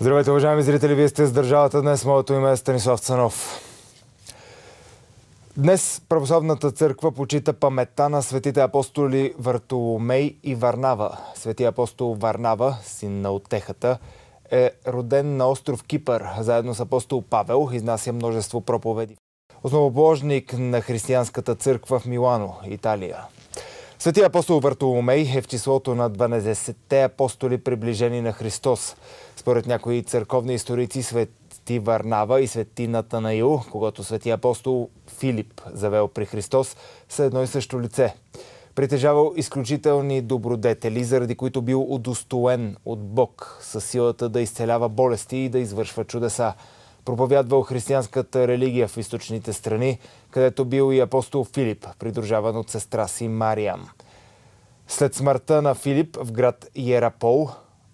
Здравейте, уважаеми зрители! Вие сте с държавата днес. Моето име е Станислав Цанов. Днес Православната църква почита паметта на светите апостоли Вартоломей и Варнава. Свети апостол Варнава, син на отехата, е роден на остров Кипър. Заедно с апостол Павел изнася множество проповеди. Основоположник на християнската църква в Милано, Италия. Светия апостол Вартоломей е в числото на 12-те апостоли приближени на Христос. Според някои църковни историци свети Варнава и свети Натанаил, когато светия апостол Филип завел при Христос, са едно и също лице. Притежавал изключителни добродетели, заради които бил удостоен от Бог със силата да изцелява болести и да извършва чудеса. Проповядвал християнската религия в източните страни, където бил и апостол Филип, придружаван от сестра си Мариям. След смъртта на Филип в град Иерапол,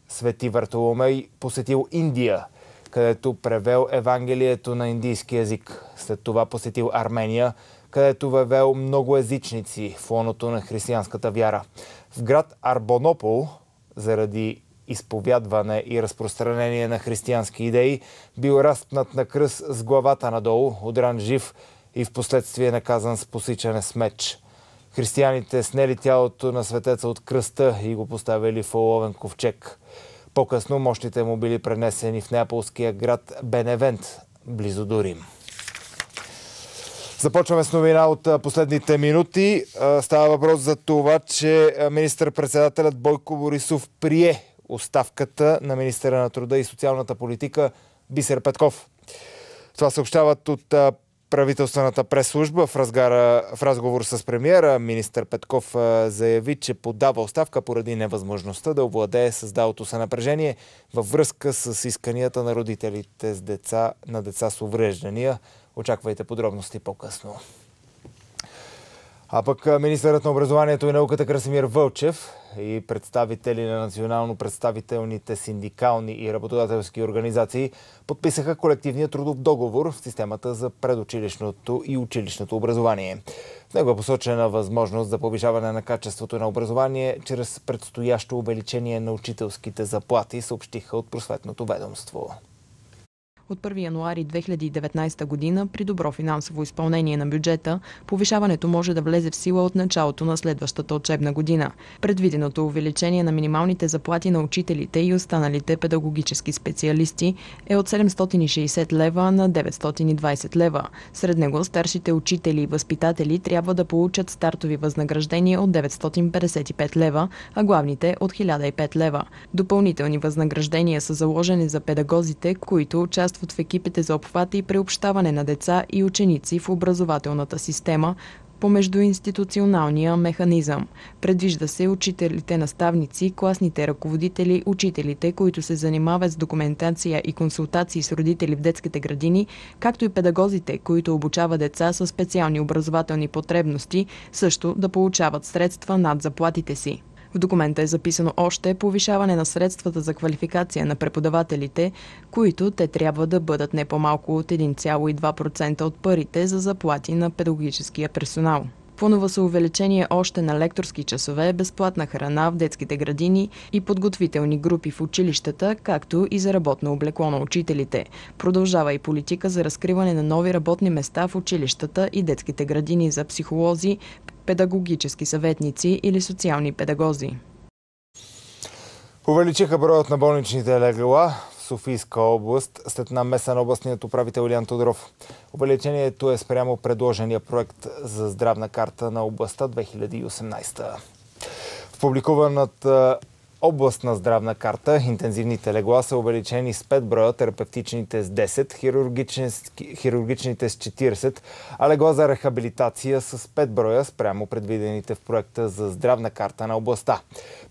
Свети Вартоломей посетил Индия, където превел Евангелието на индийски язик. След това посетил Армения, където въвел много езичници в лоното на християнската вяра. В град Арбонопол, заради изповядване и разпространение на християнски идеи, бил разпнат на кръст с главата надолу, удран жив и в последствие наказан с посичане с меч. Християните снели тялото на светеца от кръста и го поставили в оловен ковчег. По-късно мощите му били пренесени в неаполския град Беневент, близо до Рим. Започваме с новина от последните минути. Става въпрос за това, че министър-председателят Бойко Борисов прие оставката на министъра на труда и социалната политика Бисер Петков. Това съобщават от правителствената прес-служба в, разгара, в разговор с премиера. Министър Петков заяви, че подава оставка поради невъзможността да овладее създалото се напрежение във връзка с исканията на родителите с деца, на деца с увреждания. Очаквайте подробности по-късно. А пък министърът на образованието и науката Красимир Вълчев и представители на национално представителните синдикални и работодателски организации подписаха колективния трудов договор в системата за предучилищното и училищното образование. В него е посочена възможност за повишаване на качеството на образование чрез предстоящо увеличение на учителските заплати, съобщиха от просветното ведомство от 1 януари 2019 година при добро финансово изпълнение на бюджета, повишаването може да влезе в сила от началото на следващата учебна година. Предвиденото увеличение на минималните заплати на учителите и останалите педагогически специалисти е от 760 лева на 920 лева. Сред него старшите учители и възпитатели трябва да получат стартови възнаграждения от 955 лева, а главните от 1005 лева. Допълнителни възнаграждения са заложени за педагозите, които участват участват в екипите за обхват и преобщаване на деца и ученици в образователната система, по междуинституционалния механизъм. Предвижда се учителите, наставници, класните ръководители, учителите, които се занимават с документация и консултации с родители в детските градини, както и педагозите, които обучават деца с специални образователни потребности, също да получават средства над заплатите си. В документа е записано още повишаване на средствата за квалификация на преподавателите, които те трябва да бъдат не по-малко от 1,2% от парите за заплати на педагогическия персонал. Планува се увеличение още на лекторски часове, безплатна храна в детските градини и подготвителни групи в училищата, както и за работно облекло на учителите. Продължава и политика за разкриване на нови работни места в училищата и детските градини за психолози, педагогически съветници или социални педагози. Увеличиха броят на болничните легла в Софийска област след намеса на областният управител Илян Тодоров. Увеличението е спрямо предложения проект за здравна карта на областта 2018. В публикуваната областна здравна карта интензивните легла са увеличени с 5 броя, терапевтичните с 10, хирургични, хирургичните с 40, а легла за рехабилитация с 5 броя спрямо предвидените в проекта за здравна карта на областта.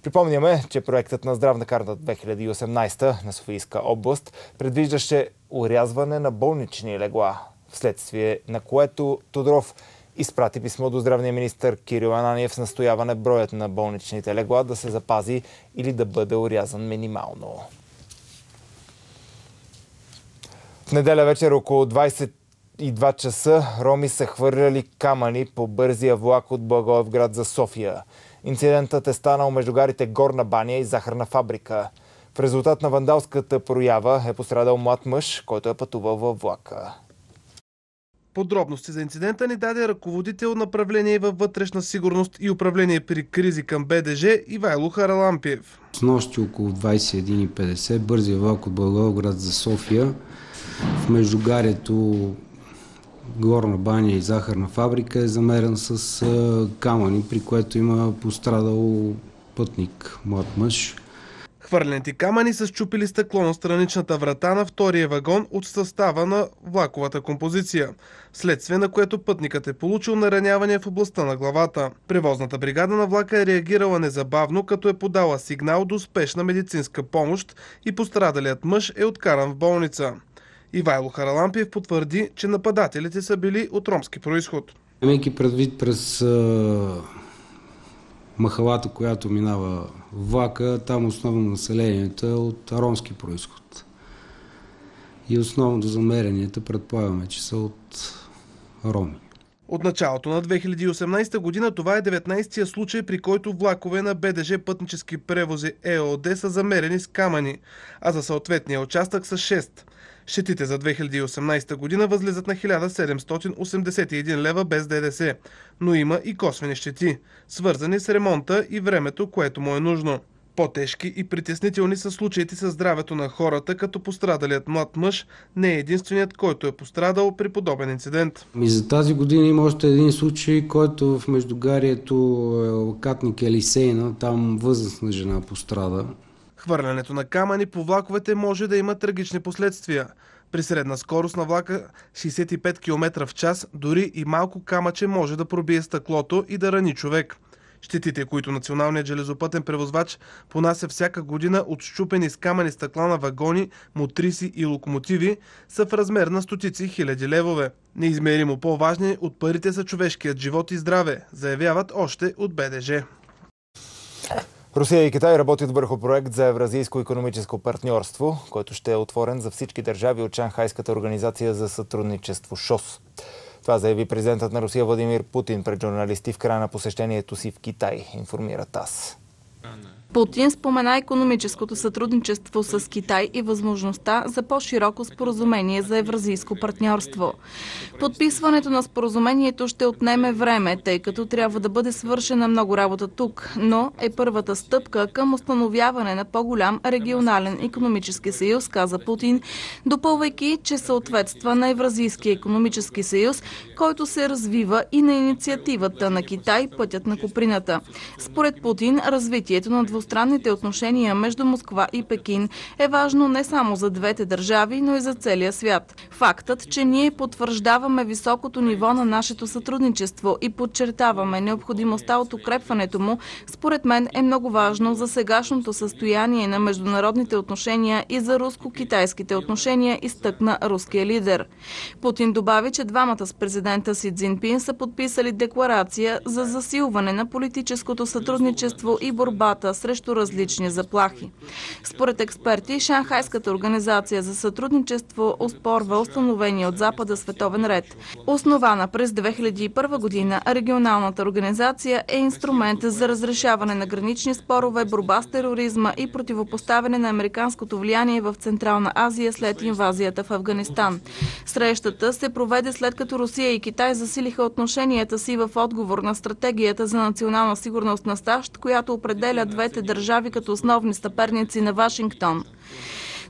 Припомняме, че проектът на здравна карта 2018 на Софийска област предвиждаше урязване на болнични легла, вследствие на което Тодоров изпрати писмо до здравния министр Кирил Ананиев с настояване броят на болничните легла да се запази или да бъде урязан минимално. В неделя вечер около 22 часа роми са хвърляли камъни по бързия влак от Благоевград за София. Инцидентът е станал между гарите Горна баня и захарна фабрика. В резултат на вандалската проява е пострадал млад мъж, който е пътувал във влака. Подробности за инцидента ни даде ръководител направление във вътрешна сигурност и управление при кризи към БДЖ Ивайло Харалампиев. С нощи около 21.50 бързия влак от Благоевград за София в междугарието Горна баня и захарна фабрика е замерен с камъни, при което има пострадал пътник, млад мъж. Хвърлените камъни са щупили стъкло на страничната врата на втория вагон от състава на влаковата композиция, следствие на което пътникът е получил нараняване в областта на главата. Превозната бригада на влака е реагирала незабавно, като е подала сигнал до спешна медицинска помощ и пострадалият мъж е откаран в болница. Ивайло Харалампиев потвърди, че нападателите са били от ромски происход. Имайки предвид през махалата, която минава влака, там основно населението е от ромски происход. И основно до замеренията предполагаме, че са от роми. От началото на 2018 година това е 19-тия случай, при който влакове на БДЖ пътнически превози ЕОД са замерени с камъни, а за съответния участък са 6. Щетите за 2018 година възлизат на 1781 лева без ДДС, но има и косвени щети, свързани с ремонта и времето, което му е нужно. По-тежки и притеснителни са случаите с здравето на хората, като пострадалият млад мъж не е единственият, който е пострадал при подобен инцидент. И за тази година има още един случай, който в междугарието е Лакатник Елисейна, там възрастна жена пострада. Хвърлянето на камъни по влаковете може да има трагични последствия. При средна скорост на влака 65 км в час, дори и малко камъче може да пробие стъклото и да рани човек. Щетите, които националният железопътен превозвач понася всяка година от щупени с камъни стъкла на вагони, мотриси и локомотиви, са в размер на стотици хиляди левове. Неизмеримо по-важни от парите са човешкият живот и здраве, заявяват още от БДЖ. Русия и Китай работят върху проект за евразийско економическо партньорство, който ще е отворен за всички държави от Шанхайската организация за сътрудничество ШОС. Това заяви президентът на Русия Владимир Путин пред журналисти в края на посещението си в Китай, информира ТАС. Путин спомена економическото сътрудничество с Китай и възможността за по-широко споразумение за евразийско партньорство. Подписването на споразумението ще отнеме време, тъй като трябва да бъде свършена много работа тук, но е първата стъпка към установяване на по-голям регионален економически съюз, каза Путин, допълвайки, че съответства на Евразийския економически съюз, който се развива и на инициативата на Китай пътят на Куприната. Според Путин, развитието на двустранните отношения между Москва и Пекин е важно не само за двете държави, но и за целия свят. Фактът, че ние потвърждаваме високото ниво на нашето сътрудничество и подчертаваме необходимостта от укрепването му, според мен е много важно за сегашното състояние на международните отношения и за руско-китайските отношения, изтъкна руския лидер. Путин добави, че двамата с президента Си Цзинпин са подписали декларация за засилване на политическото сътрудничество и борбата срещу срещу различни заплахи. Според експерти, Шанхайската организация за сътрудничество оспорва установения от Запада световен ред. Основана през 2001 година, регионалната организация е инструмент за разрешаване на гранични спорове, борба с тероризма и противопоставяне на американското влияние в Централна Азия след инвазията в Афганистан. Срещата се проведе след като Русия и Китай засилиха отношенията си в отговор на стратегията за национална сигурност на САЩ, която определя двете държави като основни стъперници на Вашингтон.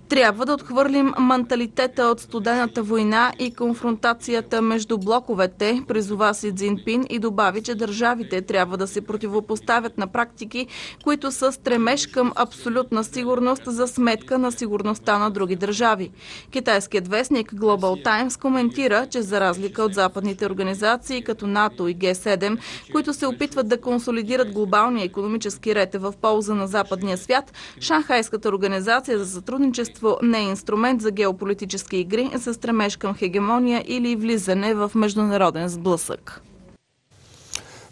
Трябва да отхвърлим менталитета от студената война и конфронтацията между блоковете, призова си Цзинпин и добави, че държавите трябва да се противопоставят на практики, които са стремеж към абсолютна сигурност за сметка на сигурността на други държави. Китайският вестник Global Times коментира, че за разлика от западните организации като НАТО и Г7, които се опитват да консолидират глобалния економически ред в полза на западния свят, Шанхайската организация за сътрудничество правителство не е инструмент за геополитически игри за стремеж към хегемония или влизане в международен сблъсък.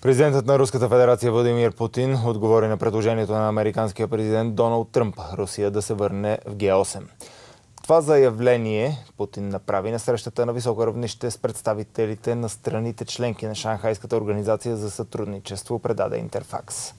Президентът на Руската федерация Владимир Путин отговори на предложението на американския президент Доналд Тръмп Русия да се върне в Г8. Това заявление Путин направи на срещата на високо равнище с представителите на страните членки на Шанхайската организация за сътрудничество, предаде Интерфакс.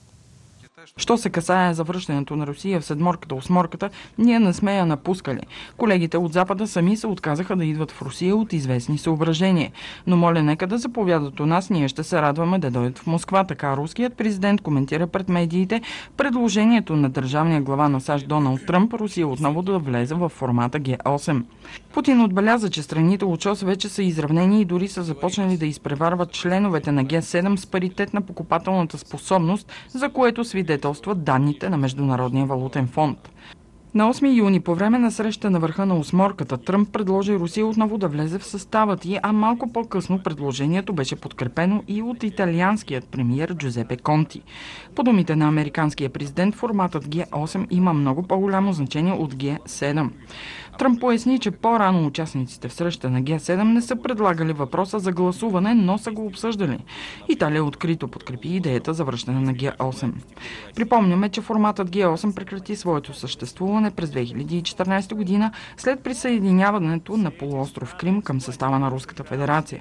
Що се касае за връщането на Русия в седморката, осморката, ние не сме я напускали. Колегите от Запада сами се отказаха да идват в Русия от известни съображения. Но моля, нека да заповядат у нас, ние ще се радваме да дойдат в Москва. Така руският президент коментира пред медиите предложението на държавния глава на САЩ Доналд Тръмп Русия отново да влезе в формата Г8. Путин отбеляза, че страните от ЧОС вече са изравнени и дори са започнали да изпреварват членовете на Г7 с паритет на покупателната способност, за което свидетелстват данните на Международния валутен фонд. На 8 юни, по време на среща на върха на осморката, Тръмп предложи Русия отново да влезе в състава ти, а малко по-късно предложението беше подкрепено и от италианският премиер Джузепе Конти. По думите на американския президент, форматът Г8 има много по-голямо значение от Г7. Тръмп поясни, че по-рано участниците в среща на Г7 не са предлагали въпроса за гласуване, но са го обсъждали. Италия открито подкрепи идеята за връщане на Г8. Припомняме, че форматът Г8 прекрати своето съществуване през 2014 година след присъединяването на полуостров Крим към състава на Руската федерация.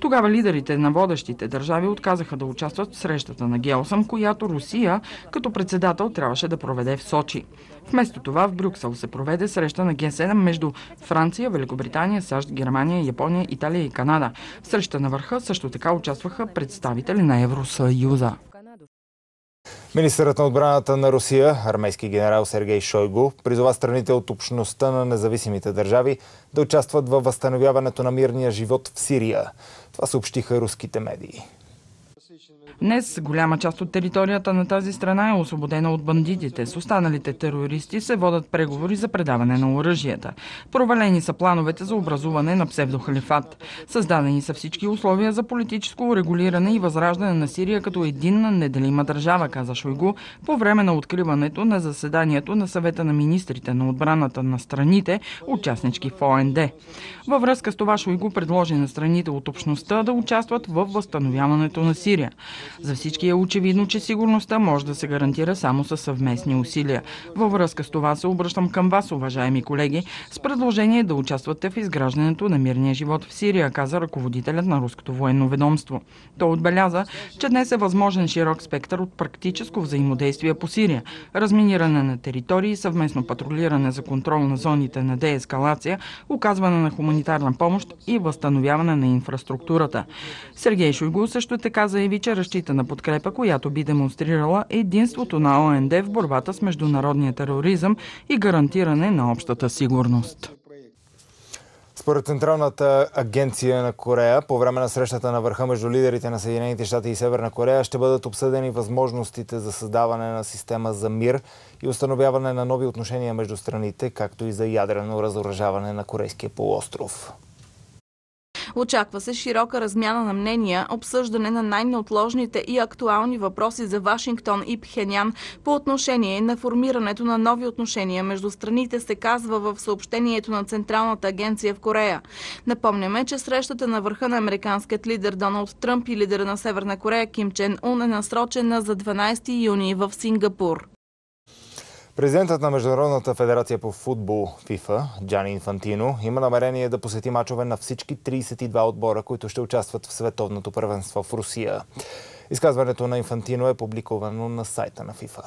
Тогава лидерите на водещите държави отказаха да участват в срещата на Г8, която Русия като председател трябваше да проведе в Сочи. Вместо това в Брюксел се проведе среща на Г7 между Франция, Великобритания, САЩ, Германия, Япония, Италия и Канада. В среща на върха също така участваха представители на Евросъюза. Министърът на отбраната на Русия, армейски генерал Сергей Шойгу, призова страните от общността на независимите държави да участват във възстановяването на мирния живот в Сирия. Това съобщиха руските медии. Днес голяма част от територията на тази страна е освободена от бандитите. С останалите терористи се водат преговори за предаване на оръжията. Провалени са плановете за образуване на псевдохалифат. Създадени са всички условия за политическо регулиране и възраждане на Сирия като единна неделима държава, каза Шойгу по време на откриването на заседанието на съвета на министрите на отбраната на страните, участнички в ОНД. Във връзка с това Шойгу предложи на страните от общността да участват в възстановяването на Сирия. За всички е очевидно, че сигурността може да се гарантира само със съвместни усилия. Във връзка с това се обръщам към вас, уважаеми колеги, с предложение да участвате в изграждането на мирния живот в Сирия, каза ръководителят на руското военно ведомство. Той отбеляза, че днес е възможен широк спектър от практическо взаимодействие по Сирия, разминиране на територии, съвместно патрулиране за контрол на зоните на деескалация, оказване на хуманитарна помощ и възстановяване на инфраструктурата. Сергей Шойгу също така заяви, че разчита на подкрепа, която би демонстрирала единството на ОНД в борбата с международния тероризъм и гарантиране на общата сигурност. Според Централната агенция на Корея, по време на срещата на върха между лидерите на Съединените щати и Северна Корея ще бъдат обсъдени възможностите за създаване на система за мир и установяване на нови отношения между страните, както и за ядрено разоръжаване на Корейския полуостров. Очаква се широка размяна на мнения, обсъждане на най-неотложните и актуални въпроси за Вашингтон и Пхенян по отношение на формирането на нови отношения между страните се казва в съобщението на Централната агенция в Корея. Напомняме, че срещата на върха на американският лидер Доналд Тръмп и лидера на Северна Корея Ким Чен Ун е насрочена за 12 юни в Сингапур. Президентът на Международната федерация по футбол ФИФА, Джани Инфантино, има намерение да посети мачове на всички 32 отбора, които ще участват в световното първенство в Русия. Изказването на Инфантино е публикувано на сайта на ФИФА.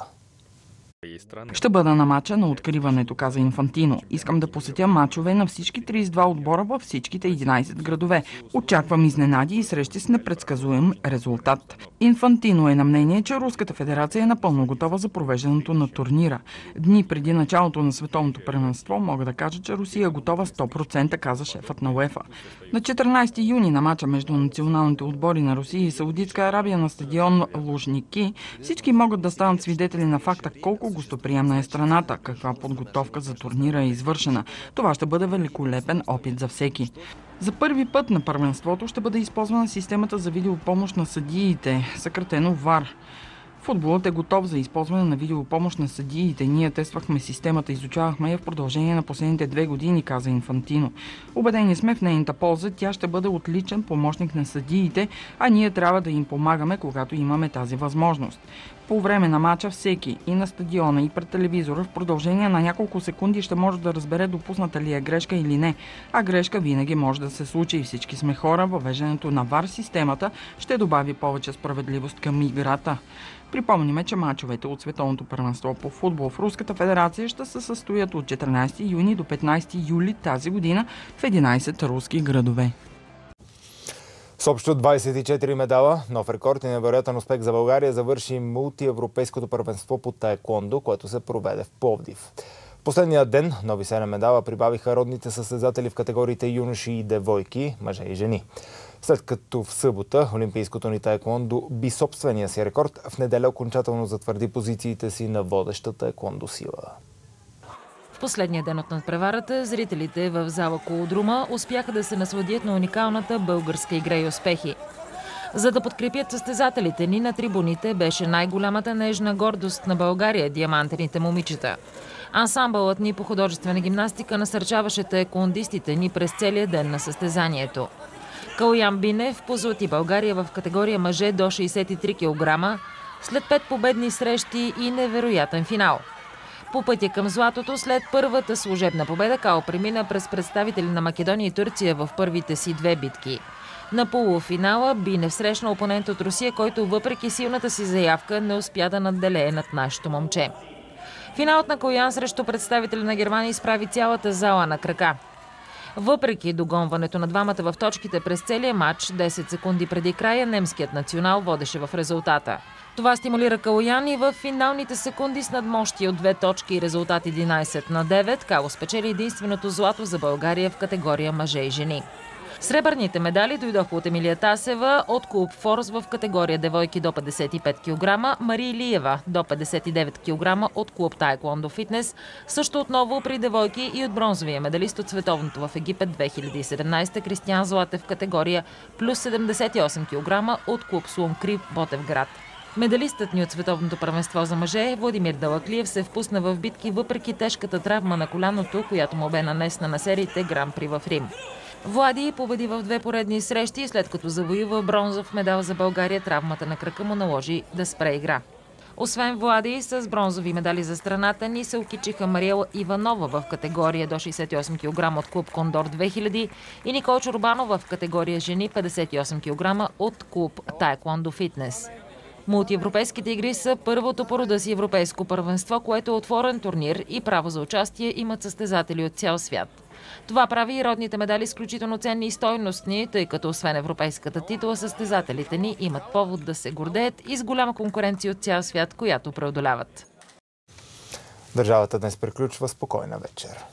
Ще бъда на мача на откриването, каза Инфантино. Искам да посетя мачове на всички 32 отбора във всичките 11 градове. Очаквам изненади и срещи с непредсказуем резултат. Инфантино е на мнение, че Руската федерация е напълно готова за провеждането на турнира. Дни преди началото на световното първенство мога да кажа, че Русия е готова 100%, каза шефът на УЕФА. На 14 юни на мача между националните отбори на Русия и Саудитска Арабия на стадион Лужники всички могат да станат свидетели на факта колко гостоприемна е страната, каква подготовка за турнира е извършена. Това ще бъде великолепен опит за всеки. За първи път на първенството ще бъде използвана системата за видеопомощ на съдиите, съкратено ВАР. Футболът е готов за използване на видеопомощ на съдиите. Ние тествахме системата, изучавахме я в продължение на последните две години, каза Инфантино. Обедени сме в нейната полза, тя ще бъде отличен помощник на съдиите, а ние трябва да им помагаме, когато имаме тази възможност. По време на мача всеки и на стадиона и пред телевизора в продължение на няколко секунди ще може да разбере допусната ли е грешка или не. А грешка винаги може да се случи и всички сме хора. Въвеждането на ВАР системата ще добави повече справедливост към играта. Припомниме, че мачовете от Световното първенство по футбол в Руската федерация ще се състоят от 14 юни до 15 юли тази година в 11 руски градове. С общо 24 медала, нов рекорд и невероятен успех за България завърши мултиевропейското първенство по таеквондо, което се проведе в Пловдив. Последния ден нови 7 медала прибавиха родните състезатели в категориите юноши и девойки, мъже и жени. След като в събота Олимпийското ни таеквондо би собствения си рекорд, в неделя окончателно затвърди позициите си на водещата таеквондо сила. Последния ден от надпреварата, зрителите в зала Колодрума успяха да се насладят на уникалната българска игра и успехи. За да подкрепят състезателите ни на трибуните беше най-голямата нежна гордост на България – диамантените момичета. Ансамбълът ни по художествена гимнастика насърчаваше таекондистите ни през целия ден на състезанието. Калуян Бинев позлати България в категория мъже до 63 кг след пет победни срещи и невероятен финал. По пътя към златото след първата служебна победа Као премина през представители на Македония и Турция в първите си две битки. На полуфинала Бинев срещна опонент от Русия, който въпреки силната си заявка не успя да надделее над нашето момче. Финалът на Коян срещу представители на Германия изправи цялата зала на крака. Въпреки догонването на двамата в точките през целия матч, 10 секунди преди края, немският национал водеше в резултата. Това стимулира Калоян и в финалните секунди с надмощи от две точки и резултат 11 на 9, Кало спечели единственото злато за България в категория мъже и жени. Сребърните медали дойдоха от Емилия Тасева от клуб Форс в категория девойки до 55 кг, Мари Илиева до 59 кг от клуб Тайкондо Фитнес, също отново при девойки и от бронзовия медалист от световното в Египет 2017 Кристиан Златев в категория плюс 78 кг от клуб Слум Крип Ботевград. Медалистът ни от световното първенство за мъже Владимир Далаклиев се впусна в битки въпреки тежката травма на коляното, която му бе нанесна на сериите Гран при в Рим. Влади победи в две поредни срещи след като завоюва бронзов медал за България, травмата на кръка му наложи да спре игра. Освен Влади, с бронзови медали за страната ни се окичиха Мариела Иванова в категория до 68 кг от клуб Кондор 2000 и Никол Чорбанова в категория жени 58 кг от клуб Таеквондо Фитнес. Мултиевропейските игри са първото по рода си европейско първенство, което е отворен турнир и право за участие имат състезатели от цял свят. Това прави и родните медали изключително ценни и стойностни, тъй като освен европейската титла, състезателите ни имат повод да се гордеят и с голяма конкуренция от цял свят, която преодоляват. Държавата днес приключва спокойна вечер.